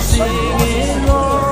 singing, Lord.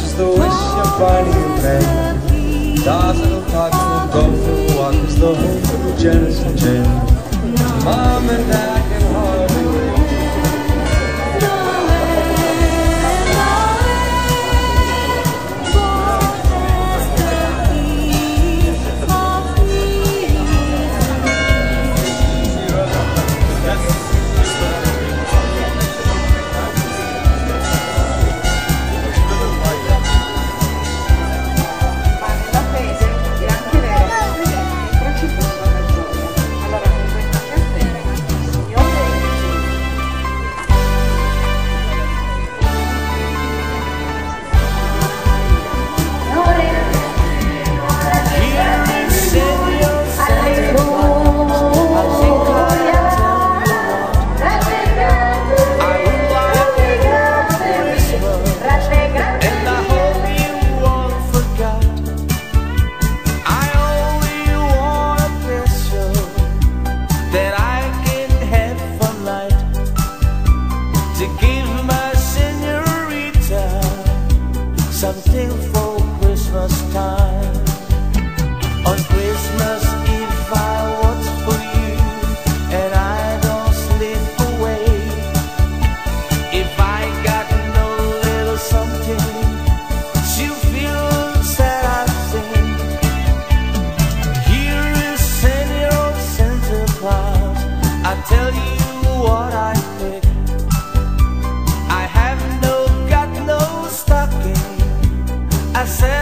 just the wish of finding a man. Stars in clocks pocket, go for a walk Is the hope of a jealous and change Mom and dad. said.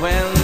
when